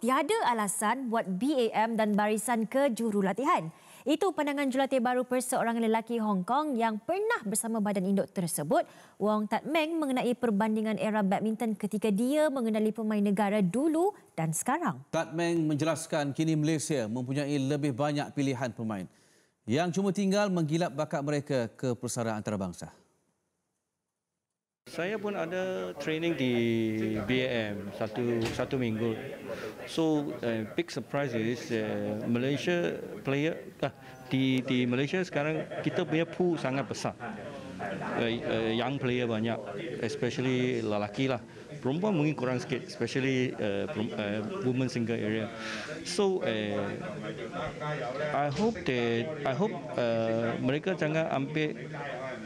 Tiada alasan buat BAM dan barisan ke jurulatihan. Itu pandangan jurulatih baru perseorangan lelaki Hong Kong yang pernah bersama badan induk tersebut, Wong Tat Meng mengenai perbandingan era badminton ketika dia mengenali pemain negara dulu dan sekarang. Tat Meng menjelaskan kini Malaysia mempunyai lebih banyak pilihan pemain yang cuma tinggal menggilap bakat mereka ke persaraan antarabangsa. Saya pun ada training di BAM satu satu minggu. So uh, big surprise is uh, Malaysia player uh, di di Malaysia sekarang kita punya pool sangat besar. Uh, uh, young player banyak, especially lelaki lah. Perempuan mungkin kurang sikit, especially uh, uh, women single area. So uh, I hope that I hope uh, mereka jangan ambil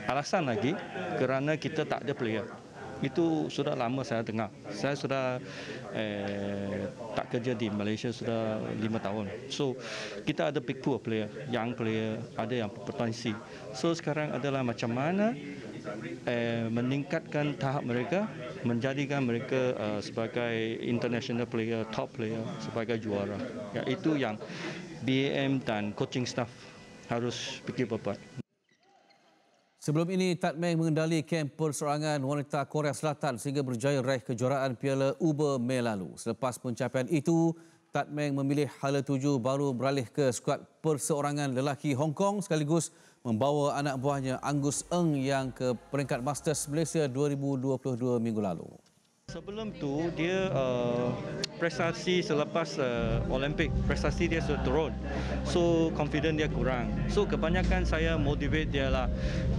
alasan lagi kerana kita tak ada player. Itu sudah lama saya dengar. Saya sudah eh, tak kerja di Malaysia sudah lima tahun. So kita ada big pool player, young player, ada yang berpotensi. So sekarang adalah macam mana eh, meningkatkan tahap mereka, menjadikan mereka uh, sebagai international player, top player, sebagai juara. Ya, itu yang BAM dan coaching staff harus fikir berbuat. Sebelum ini, Tat Meng mengendali kamp perseorangan wanita Korea Selatan sehingga berjaya raih kejuaraan Piala Uber Mei lalu. Selepas pencapaian itu, Tat Meng memilih hala tuju baru beralih ke skuad perseorangan lelaki Hong Kong sekaligus membawa anak buahnya Angus Eng yang ke peringkat Masters Malaysia 2022 minggu lalu. Sebelum tu dia uh, prestasi selepas uh, Olimpik prestasi dia sudah turun. So confident dia kurang. So kebanyakan saya motivate dia lah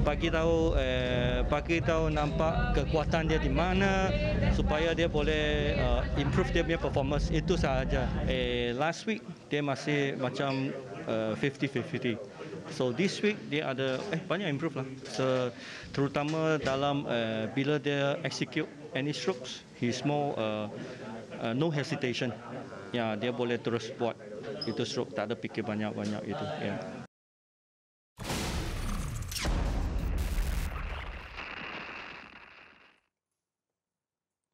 bagi tahu uh, bagi tahu nampak kekuatan dia di mana supaya dia boleh uh, improve dia punya performance itu sahaja. Eh last week dia masih macam uh, 50-50. So this week dia ada eh banyak improve lah. So, terutama dalam uh, bila dia execute any strokes, he's more uh, uh, no hesitation. Ya, dia boleh terus buat itu stroke, tak ada fikir banyak-banyak itu. Ya.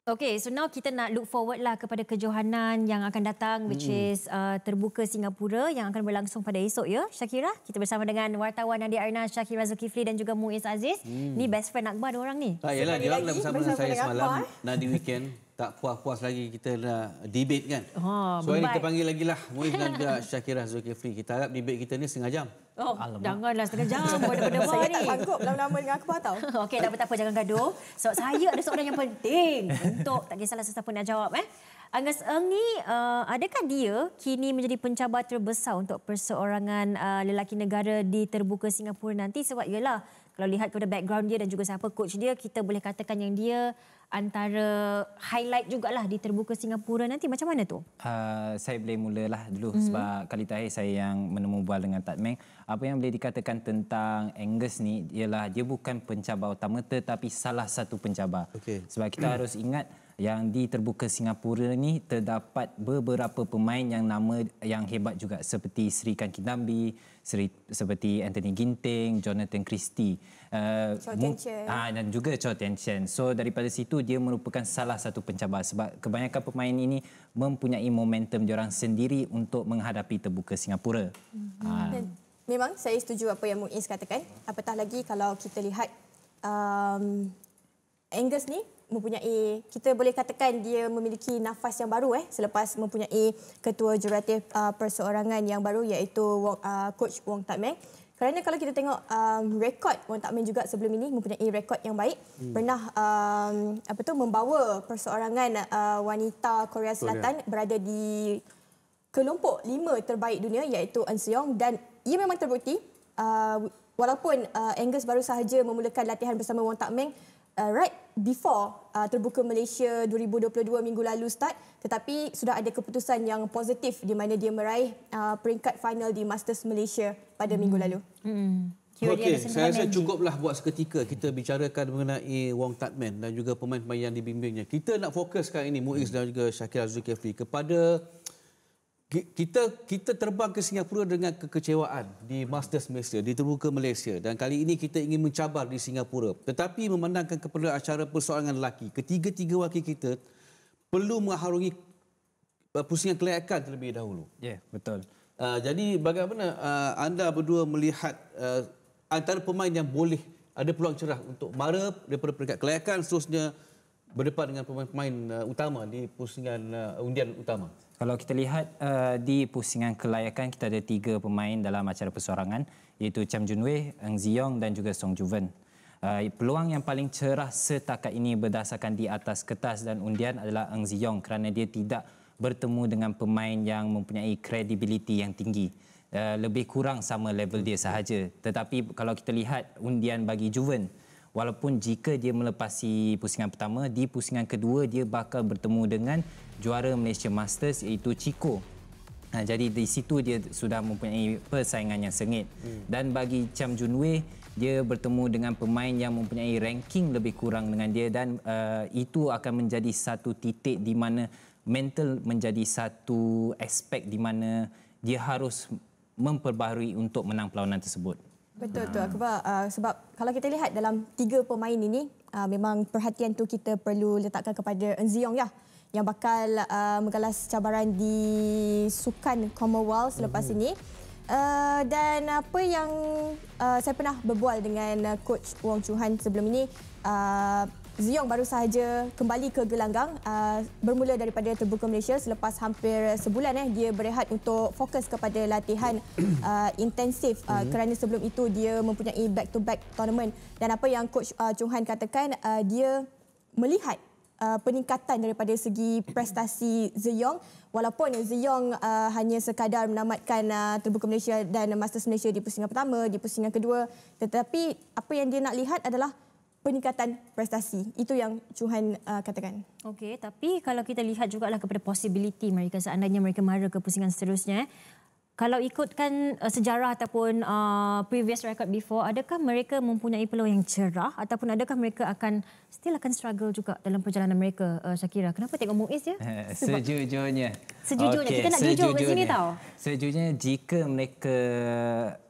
Okay, so now kita nak look forward lah kepada kejohanan yang akan datang which hmm. is uh, terbuka Singapura yang akan berlangsung pada esok ya. Syakira, kita bersama dengan wartawan Nadia Arna, Syakira Zulkifli dan juga Muiz Aziz. Hmm. Ni best friend Akbar dua orang ni. Tak, yalah, dia orang bersama dengan saya semalam nak di weekend. Tak puas-puas lagi kita nak debate kan. Oh, so ini kita panggil lagi lah Muiz dan juga Syakira Zulkifli. Kita harap debate kita ni setengah jam. Oh, Alamak. janganlah setengah jam buat benda Saya tak sanggup lama-lama dengan Akbar tau. Okey, tak apa-apa jangan gaduh. So saya ada soalan yang penting untuk tak kisahlah sesiapa nak jawab eh. Angus Eng ni, uh, adakah dia kini menjadi pencabar terbesar untuk perseorangan uh, lelaki negara di terbuka Singapura nanti? Sebab ialah kalau lihat kepada background dia dan juga siapa coach dia, kita boleh katakan yang dia antara highlight jugalah di terbuka Singapura nanti macam mana tu? Uh, saya boleh mulalah dulu mm-hmm. sebab kali terakhir saya yang menemu bual dengan Tat Meng. Apa yang boleh dikatakan tentang Angus ni ialah dia bukan pencabar utama tetapi salah satu pencabar. Okay. Sebab kita harus ingat yang di terbuka Singapura ni terdapat beberapa pemain yang nama yang hebat juga seperti Sri Kan Kinambi, Sri, seperti Anthony Ginting, Jonathan Christie. Uh, ah, dan juga Chow Tian Chen. So daripada situ dia merupakan salah satu pencabar sebab kebanyakan pemain ini mempunyai momentum diorang sendiri untuk menghadapi terbuka Singapura. Mm-hmm. Uh. Memang saya setuju apa yang Muiz katakan. Apatah lagi kalau kita lihat um, Angus ni mempunyai kita boleh katakan dia memiliki nafas yang baru eh selepas mempunyai ketua jurulatih uh, perseorangan yang baru iaitu Wong, uh, coach Wong Tat Meng. Kerana kalau kita tengok um, rekod Wong Tat Meng juga sebelum ini mempunyai rekod yang baik, hmm. pernah um, apa tu membawa perseorangan uh, wanita Korea Selatan Korea. berada di kelompok lima terbaik dunia iaitu Eun Seong dan ia memang terbukti uh, walaupun uh, Angus baru sahaja memulakan latihan bersama Wong Tat Meng uh, right before uh, terbuka Malaysia 2022 minggu lalu start tetapi sudah ada keputusan yang positif di mana dia meraih uh, peringkat final di Masters Malaysia pada hmm. minggu lalu. Hmm. Okey, saya rasa cukuplah buat seketika kita bicarakan mengenai Wong Tat Men dan juga pemain-pemain yang dibimbingnya. Kita nak fokuskan ini Muiz dan juga Syakir Zulkifli kepada kita kita terbang ke Singapura dengan kekecewaan di Masters Malaysia, di terbuka Malaysia dan kali ini kita ingin mencabar di Singapura. Tetapi memandangkan kepada acara persoalan lelaki, ketiga-tiga wakil kita perlu mengharungi pusingan kelayakan terlebih dahulu. Ya, yeah, betul. Uh, jadi bagaimana uh, anda berdua melihat uh, antara pemain yang boleh ada peluang cerah untuk mara daripada peringkat kelayakan seterusnya berdepan dengan pemain-pemain uh, utama di pusingan uh, undian utama? Kalau kita lihat uh, di pusingan kelayakan kita ada tiga pemain dalam acara persorangan iaitu Cham Jun Wei, Eng Ziyong dan juga Song Juven. Uh, peluang yang paling cerah setakat ini berdasarkan di atas kertas dan undian adalah Eng Ziyong kerana dia tidak bertemu dengan pemain yang mempunyai kredibiliti yang tinggi. Uh, lebih kurang sama level dia sahaja. Tetapi kalau kita lihat undian bagi Juven, walaupun jika dia melepasi pusingan pertama, di pusingan kedua dia bakal bertemu dengan juara Malaysia Masters iaitu Chico. Uh, jadi di situ dia sudah mempunyai persaingan yang sengit. Hmm. Dan bagi Cham Jun Wei, dia bertemu dengan pemain yang mempunyai ranking lebih kurang dengan dia dan uh, itu akan menjadi satu titik di mana mental menjadi satu aspek di mana dia harus memperbaharui untuk menang perlawanan tersebut. Betul tu Akbar. Uh, sebab kalau kita lihat dalam tiga pemain ini, uh, memang perhatian tu kita perlu letakkan kepada Enziong ya yang bakal uh, menggalas cabaran di sukan Commonwealth selepas mm-hmm. ini. Uh, dan apa yang uh, saya pernah berbual dengan uh, coach Wong Chu Han sebelum ini uh, Ziong baru sahaja kembali ke gelanggang uh, bermula daripada terbuka Malaysia selepas hampir sebulan eh dia berehat untuk fokus kepada latihan uh, intensif uh, mm-hmm. kerana sebelum itu dia mempunyai back to back tournament dan apa yang coach uh, Chung Han katakan uh, dia melihat uh, peningkatan daripada segi prestasi Ziyong walaupun Ziyong uh, hanya sekadar menamatkan uh, terbuka Malaysia dan Masters Malaysia di pusingan pertama di pusingan kedua tetapi apa yang dia nak lihat adalah peningkatan prestasi. Itu yang Chuhan uh, katakan. Okey, tapi kalau kita lihat juga lah kepada possibility mereka seandainya mereka mara ke pusingan seterusnya, kalau ikutkan uh, sejarah ataupun uh, previous record before, adakah mereka mempunyai peluang yang cerah ataupun adakah mereka akan still akan struggle juga dalam perjalanan mereka, uh, Syakira? Kenapa tengok Muiz ya? Sejujurnya. Sejujurnya. Okay. Kita nak jujur kat sini tau. Sejujurnya, jika mereka...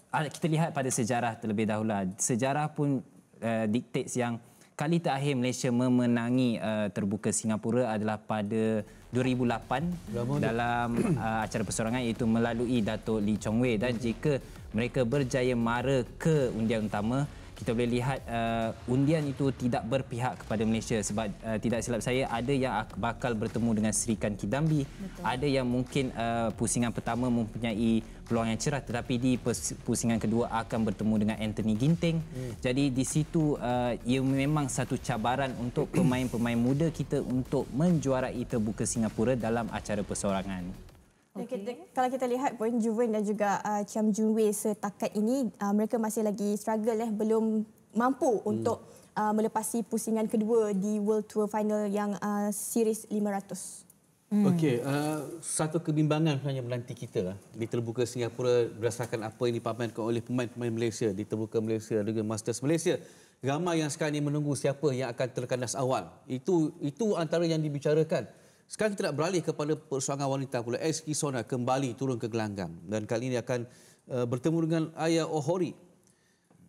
Kita lihat pada sejarah terlebih dahulu. Sejarah pun uh, dictates yang kali terakhir Malaysia memenangi uh, terbuka Singapura adalah pada 2008 Lama dalam uh, acara persorangan iaitu melalui Datuk Lee Chong Wei. Dan jika mereka berjaya mara ke undian utama kita boleh lihat uh, undian itu tidak berpihak kepada Malaysia sebab uh, tidak silap saya ada yang bakal bertemu dengan Serikan Kidambi Betul. ada yang mungkin uh, pusingan pertama mempunyai peluang yang cerah tetapi di pusingan kedua akan bertemu dengan Anthony Ginting hmm. jadi di situ uh, ia memang satu cabaran untuk pemain-pemain muda kita untuk menjuarai terbuka Singapura dalam acara persorangan Okay. Kita, kalau kita lihat pun Juven dan juga uh, Chiam Jun Wei setakat ini uh, mereka masih lagi struggle eh belum mampu hmm. untuk uh, melepasi pusingan kedua di World Tour Final yang uh, series 500. Hmm. Okey, uh, satu kebimbangan sebenarnya menanti kita lah, di terbuka Singapura berdasarkan apa yang dipamerkan oleh pemain-pemain Malaysia di terbuka Malaysia dan juga Masters Malaysia. Ramai yang sekarang ini menunggu siapa yang akan terkandas awal. Itu itu antara yang dibicarakan. Sekarang kita nak beralih kepada persoalan wanita pula. SK Sona kembali turun ke gelanggang dan kali ini akan uh, bertemu dengan Ayah Ohori.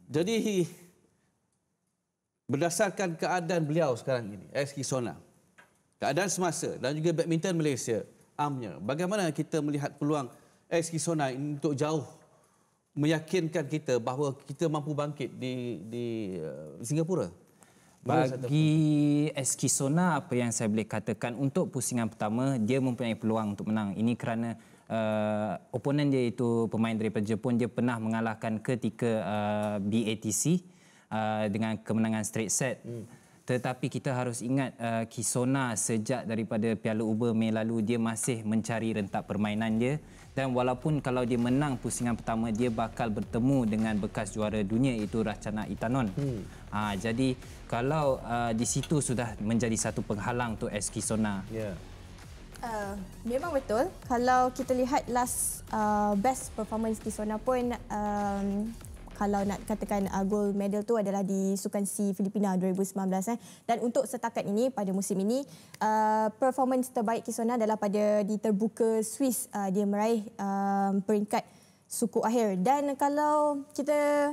Jadi berdasarkan keadaan beliau sekarang ini, SK Sona, keadaan semasa dan juga badminton Malaysia, amnya, bagaimana kita melihat peluang SK Sona untuk jauh meyakinkan kita bahawa kita mampu bangkit di di uh, Singapura? Bagi Eskisona apa yang saya boleh katakan untuk pusingan pertama dia mempunyai peluang untuk menang. Ini kerana uh, oponen dia itu pemain daripada Jepun dia pernah mengalahkan ketika uh, BATC uh, dengan kemenangan straight set. Hmm. Tetapi kita harus ingat uh, Kisona sejak daripada Piala Uber Mei lalu dia masih mencari rentak permainan dia dan walaupun kalau dia menang pusingan pertama dia bakal bertemu dengan bekas juara dunia itu Rachana Itanon. Hmm. Ha, jadi kalau uh, di situ sudah menjadi satu penghalang untuk SK Sona. Yeah. Uh, memang betul. Kalau kita lihat last uh, best performance Kisona pun um, kalau nak katakan uh, gold medal tu adalah di Sukan C Filipina 2019 eh. Dan untuk setakat ini pada musim ini uh, performance terbaik Kisona adalah pada di terbuka Swiss uh, dia meraih um, peringkat suku akhir. Dan kalau kita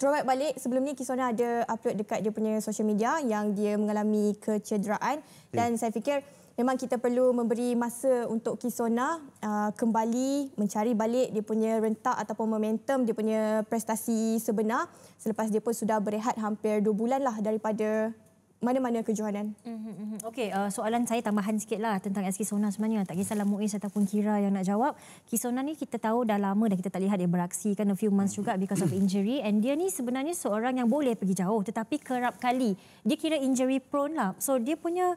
throwback balik sebelum ni Kisona ada upload dekat dia punya social media yang dia mengalami kecederaan dan saya fikir memang kita perlu memberi masa untuk Kisona uh, kembali mencari balik dia punya rentak ataupun momentum dia punya prestasi sebenar selepas dia pun sudah berehat hampir dua bulan lah daripada mana-mana kejohanan. Mm-hmm. Okey, uh, soalan saya tambahan sikit lah tentang SK Sona sebenarnya. Tak kisahlah Muiz ataupun Kira yang nak jawab. Kisona ni kita tahu dah lama dah kita tak lihat dia beraksi kan a few months juga because of injury. And dia ni sebenarnya seorang yang boleh pergi jauh tetapi kerap kali dia kira injury prone lah. So dia punya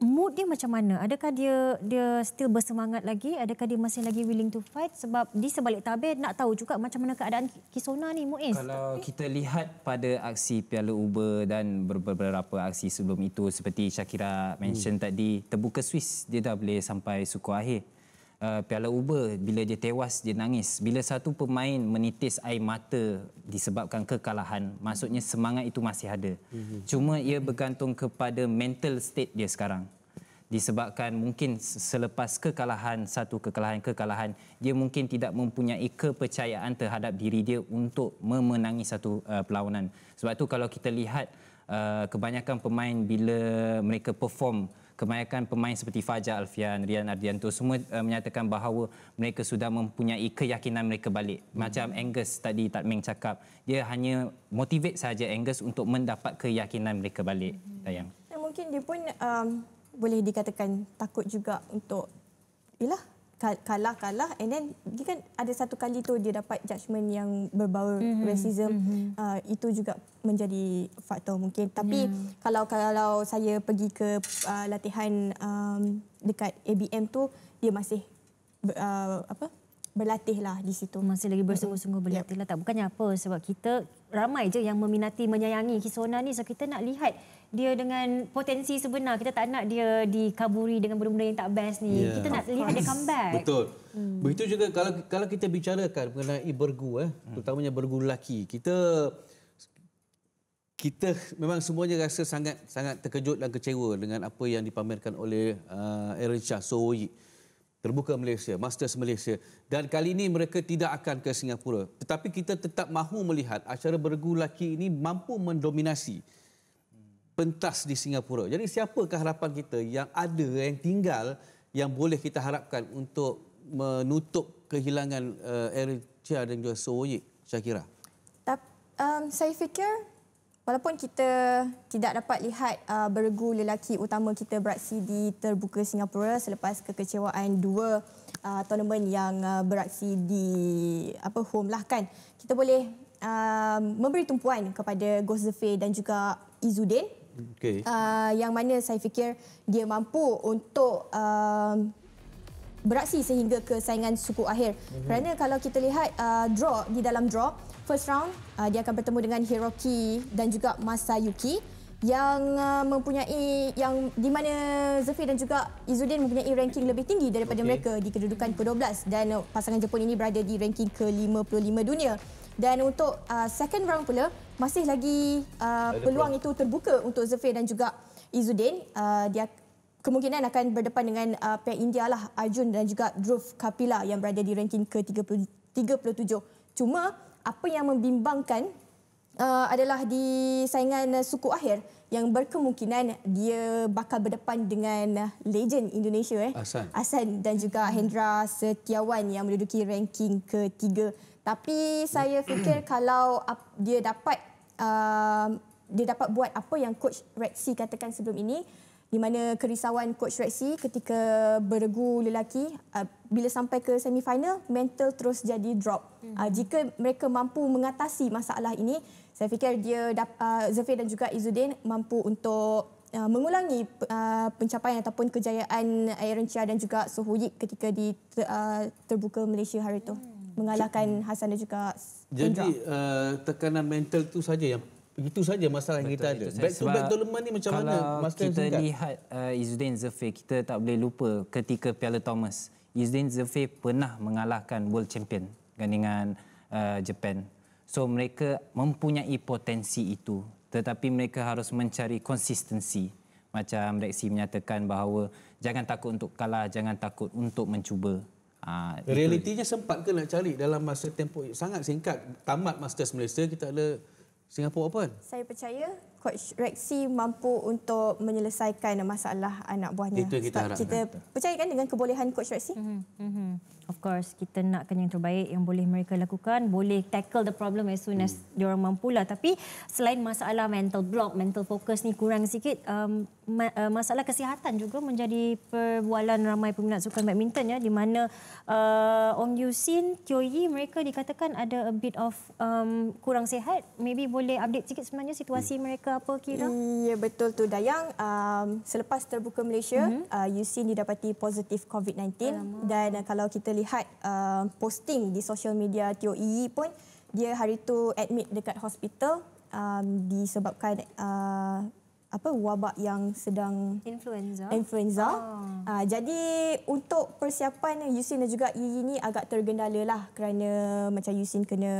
mood dia macam mana? Adakah dia dia still bersemangat lagi? Adakah dia masih lagi willing to fight? Sebab di sebalik tabir nak tahu juga macam mana keadaan Kisona ni Muiz. Kalau kita lihat pada aksi Piala Uber dan beberapa aksi sebelum itu seperti Syakira mention hmm. tadi terbuka Swiss dia dah boleh sampai suku akhir. Uh, Piala Uber bila dia tewas dia nangis. Bila satu pemain menitis air mata disebabkan kekalahan, maksudnya semangat itu masih ada. Mm-hmm. Cuma ia bergantung kepada mental state dia sekarang. Disebabkan mungkin selepas kekalahan satu kekalahan-kekalahan dia mungkin tidak mempunyai kepercayaan terhadap diri dia untuk memenangi satu uh, perlawanan. Sebab itu kalau kita lihat uh, kebanyakan pemain bila mereka perform kebanyakan pemain seperti Fajar Alfian, Rian Ardianto semua uh, menyatakan bahawa mereka sudah mempunyai keyakinan mereka balik. Hmm. Macam Angus tadi Tak Meng cakap, dia hanya motivate saja Angus untuk mendapat keyakinan mereka balik. Sayang. Dan mungkin dia pun um, boleh dikatakan takut juga untuk ialah kalah-kalah and then dia kan ada satu kali tu dia dapat judgement yang berbau mm-hmm. racism mm-hmm. Uh, itu juga menjadi faktor mungkin tapi yeah. kalau kalau saya pergi ke uh, latihan um, dekat ABM tu dia masih uh, apa berlatih lah di situ. Masih lagi bersungguh-sungguh berlatih lah. Tak bukannya apa sebab kita ramai je yang meminati menyayangi Kisona ni. So kita nak lihat dia dengan potensi sebenar. Kita tak nak dia dikaburi dengan benda-benda yang tak best ni. Yeah. Kita nak lihat dia comeback. Betul. Hmm. Begitu juga kalau kalau kita bicarakan mengenai bergu eh, hmm. terutamanya bergu lelaki. Kita kita memang semuanya rasa sangat sangat terkejut dan kecewa dengan apa yang dipamerkan oleh uh, Aaron Shah Sowoyi terbuka Malaysia, Masters Malaysia dan kali ini mereka tidak akan ke Singapura. Tetapi kita tetap mahu melihat acara bergu lelaki ini mampu mendominasi pentas di Singapura. Jadi siapakah harapan kita yang ada yang tinggal yang boleh kita harapkan untuk menutup kehilangan uh, Eric Chia dan juga Sowoyik, Syakira? Um, saya fikir Walaupun kita tidak dapat lihat uh, bergu lelaki utama kita beraksi di terbuka Singapura selepas kekecewaan dua uh, tournament yang uh, beraksi di apa home lah kan. Kita boleh uh, memberi tumpuan kepada Ghost Zafir dan juga Izudin. Okay. Uh, yang mana saya fikir dia mampu untuk uh, beraksi sehingga ke saingan suku akhir. Mm-hmm. Kerana kalau kita lihat uh, draw di dalam draw first round uh, dia akan bertemu dengan Hiroki dan juga Masayuki yang uh, mempunyai yang di mana Zafir dan juga Izudin mempunyai ranking lebih tinggi daripada okay. mereka di kedudukan ke-12 dan uh, pasangan Jepun ini berada di ranking ke-55 dunia. Dan untuk uh, second round pula masih lagi uh, peluang itu terbuka untuk Zafir dan juga Izudin. Uh, dia kemungkinan akan berdepan dengan uh, pihak India lah Arjun dan juga Dhruv Kapila yang berada di ranking ke-37. Cuma apa yang membimbangkan uh, adalah di saingan uh, suku akhir yang berkemungkinan dia bakal berdepan dengan uh, legend Indonesia eh Asan, Asan dan juga Hendra Setiawan yang menduduki ranking ketiga. Tapi saya fikir kalau dia dapat uh, dia dapat buat apa yang coach Rexy katakan sebelum ini di mana kerisauan coach Rexy ketika beregu lelaki uh, bila sampai ke semifinal mental terus jadi drop. Hmm. Uh, jika mereka mampu mengatasi masalah ini, saya fikir dia uh, Zafir dan juga Izudin mampu untuk uh, mengulangi uh, pencapaian ataupun kejayaan Aaron Chia dan juga Sohuyik ketika di uh, terbuka Malaysia hari itu. Hmm. Mengalahkan Hasan dan juga Jadi uh, tekanan mental itu saja yang itu saja masalah yang kita ada. Back to back tournament ni macam mana? Kalau kita singkat. lihat uh, Izzuddin Zafir, kita tak boleh lupa ketika Piala Thomas. Izzuddin Zafir pernah mengalahkan world champion dengan uh, Japan. So mereka mempunyai potensi itu. Tetapi mereka harus mencari konsistensi. Macam Rexy menyatakan bahawa jangan takut untuk kalah, jangan takut untuk mencuba. Uh, Realitinya sempat ke nak cari dalam masa tempoh sangat singkat. Tamat Masters Malaysia, kita ada Singapura Open. Saya percaya Coach Rexy mampu untuk menyelesaikan masalah anak buahnya. Itu kita Sebab harapkan. Kita percaya kan dengan kebolehan Coach Rexy? Mm-hmm. Of course, kita nakkan yang terbaik yang boleh mereka lakukan, boleh tackle the problem as soon as Hmm. diorang mampulah. Tapi selain masalah mental block, mental focus ni kurang sikit, um, ma- uh, masalah kesihatan juga menjadi perbualan ramai peminat sukan badminton ya, di mana uh, Ong Yusin, Teo Yi, mereka dikatakan ada a bit of um, kurang sihat. Maybe boleh update sikit sebenarnya situasi mereka apa kira? Ya betul tu Dayang. Um, selepas terbuka Malaysia, Mhm. mm-hmm. uh, didapati positif COVID-19 dan uh, kalau kita lihat uh, posting di social media Yi pun dia hari tu admit dekat hospital um, disebabkan uh, apa wabak yang sedang Influenza. influenza. Oh. Uh, jadi untuk persiapan Yusin dan juga Yi ni agak tergendala lah kerana macam Yusin kena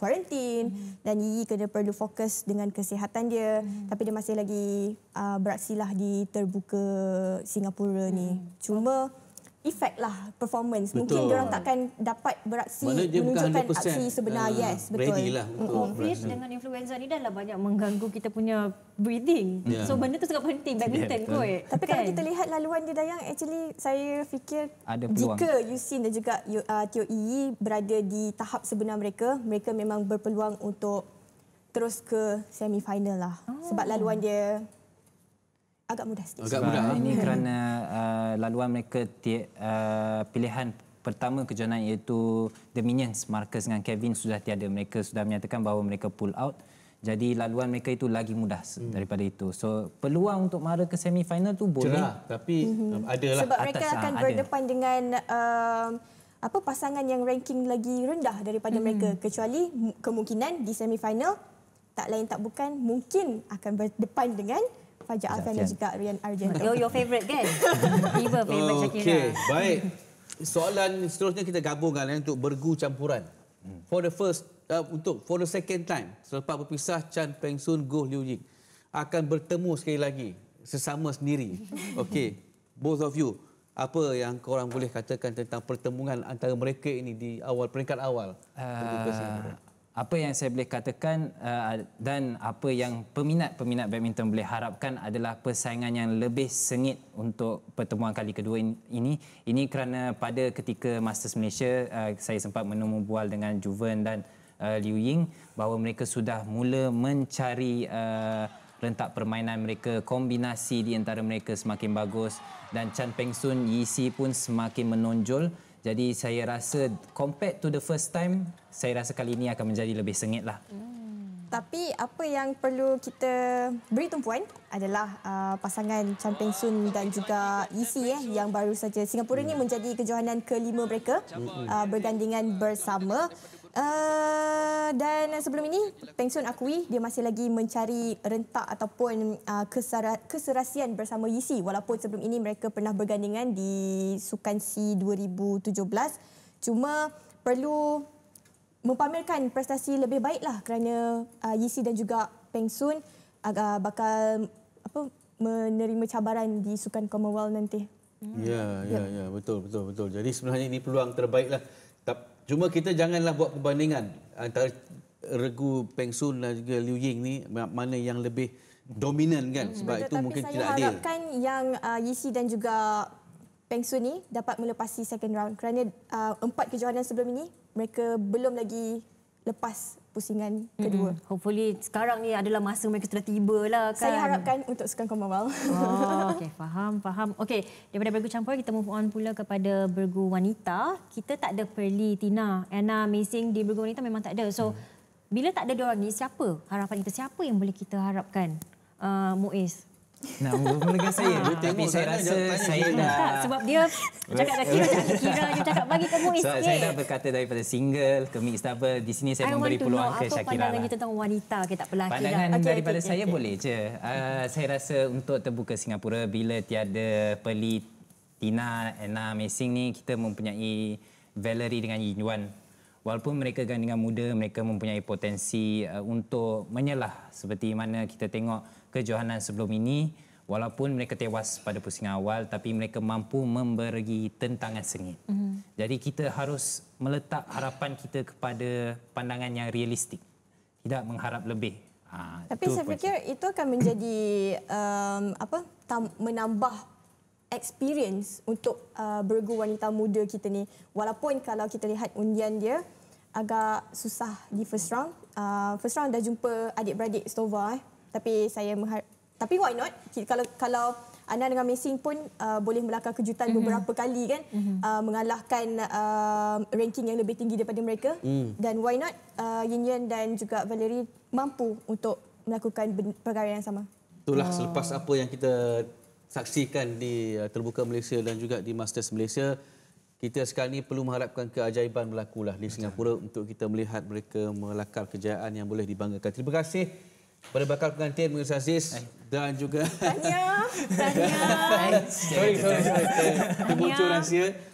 kuarantin hmm. dan Yi kena perlu fokus dengan kesihatan dia. Hmm. Tapi dia masih lagi uh, beraksi lah di terbuka Singapura hmm. ni. Cuma efek lah performance. Mungkin Betul. dia orang takkan dapat beraksi menunjukkan 100%, aksi sebenar. ah, yes, betul. ready lah untuk COVID dengan influenza ni dah lah banyak mengganggu kita punya breathing. Ya. So benda tu sangat penting badminton betul. kot. Tapi kalau kita lihat laluan dia Dayang, actually saya fikir Ada peluang. jika Yusin dan juga uh, Teo Yi berada di tahap sebenar mereka, mereka memang berpeluang untuk terus ke semi final lah. Oh. Sebab laluan dia agak mudah sikit. Agak Sebab mudah. ini kerana uh, laluan mereka ti- uh, pilihan pertama kejohanan iaitu The Minions Marcus dengan Kevin sudah tiada mereka sudah menyatakan bahawa mereka pull out jadi laluan mereka itu lagi mudah hmm. daripada itu so peluang untuk mara ke semi final tu boleh Cerah tapi mm-hmm. adalah Sebab mereka atas, akan ah, ada. berdepan dengan um, apa pasangan yang ranking lagi rendah daripada Hmm. mereka kecuali mu- kemungkinan di semi final tak lain tak bukan mungkin akan berdepan dengan Fajar Alfian dan juga Rian Argento. Your, your favourite kan? Tiba favourite Shakira. Okey, baik. Soalan seterusnya kita gabungkan eh, untuk bergu campuran. For the first uh, untuk for the second time selepas berpisah Chan Peng Sun Goh Liu Ying akan bertemu sekali lagi sesama sendiri. Okey, both of you apa yang korang boleh katakan tentang pertemuan antara mereka ini di awal peringkat awal? Uh, apa yang saya boleh katakan uh, dan apa yang peminat-peminat badminton boleh harapkan adalah persaingan yang lebih sengit untuk pertemuan kali kedua in- ini. Ini kerana pada ketika Masters Malaysia uh, saya sempat menemu bual dengan Juven dan uh, Liu Ying bahawa mereka sudah mula mencari uh, rentak permainan mereka, kombinasi di antara mereka semakin bagus dan Chan Peng Sun, Yi Si pun semakin menonjol. Jadi saya rasa compared to the first time, saya rasa kali ini akan menjadi lebih sengit lah. Tapi apa yang perlu kita beri tumpuan adalah uh, pasangan Chan Peng Sun dan juga Yisi eh, yang baru saja Singapura ini menjadi kejohanan kelima mereka uh, bergandingan bersama. Uh, dan sebelum ini Peng akui dia masih lagi mencari rentak ataupun uh, keserasian bersama Yisi walaupun sebelum ini mereka pernah bergandingan di Sukan C 2017 cuma perlu mempamerkan prestasi lebih baiklah kerana uh, Yisi dan juga Peng Sun agak bakal apa menerima cabaran di Sukan Commonwealth nanti. Ya, ya, ya, betul, betul, betul. Jadi sebenarnya ini peluang terbaik lah. Tap- Cuma kita janganlah buat perbandingan antara regu Peng Sun dan juga Liu Ying ni ma- mana yang lebih dominan kan. Sebab itu Tetapi mungkin saya tidak adil. harapkan yang uh, Yisi dan juga Peng Sun ni dapat melepasi second round kerana uh, empat kejohanan sebelum ini mereka belum lagi lepas pusingan kedua. Mm-mm. Hopefully sekarang ni adalah masa mereka sudah tiba lah kan. Saya harapkan untuk Sukan Commonwealth. Oh, okey, faham, faham. Okey, daripada bergu campur kita move on pula kepada bergu wanita. Kita tak ada Pearly, Tina, Anna, Missing di bergu wanita memang tak ada. So, bila tak ada diorang ni, siapa harapan kita? Siapa yang boleh kita harapkan? Uh, Muiz. Nak bermula dengan saya. Dia Tapi saya rasa saya dah... Tak, sebab dia cakap dah kira, jangan kira. Dia cakap bagi ke Muiz So, sikit. saya dah berkata daripada single ke mixed double. Di sini saya I memberi peluang ke apa Shakira pandangan lah. tentang wanita. Okay, tak apalah. Pandangan Okay, Okey, daripada okey, saya okey. boleh je. Uh, saya rasa untuk terbuka Singapura bila tiada Pearly, Tina, Anna, Messing ni kita mempunyai Valerie dengan Yin Yuan. Walaupun mereka gandingan muda, mereka mempunyai potensi uh, untuk menyelah seperti mana kita tengok kejohanan sebelum ini. Walaupun mereka tewas pada pusingan awal tapi mereka mampu memberi tentangan sengit. Mm-hmm. Jadi kita harus meletak harapan kita kepada pandangan yang realistik tidak mengharap lebih. Ah, Tapi saya fikir itu akan menjadi um, apa tam, menambah experience untuk uh, bergu wanita muda kita ni. Walaupun kalau kita lihat undian dia agak susah di first round. Uh, first round dah jumpa adik-beradik Stova eh. Tapi saya menghar- tapi why not? Kalau kalau Ana dengan Messing pun uh, boleh melakar kejutan mm-hmm. beberapa kali kan mm-hmm. uh, mengalahkan uh, ranking yang lebih tinggi daripada mereka mm. dan why not uh, Yin Yan dan juga Valerie mampu untuk melakukan perkara yang sama. Itulah selepas apa yang kita saksikan di uh, Terbuka Malaysia dan juga di Masters Malaysia, kita sekarang ni perlu mengharapkan keajaiban berlakulah di Singapura untuk kita melihat mereka melakar kejayaan yang boleh dibanggakan. Terima kasih kepada bakal pengantin Muhammad Aziz dan juga Tanya. Tahniah. sorry sorry sorry rahsia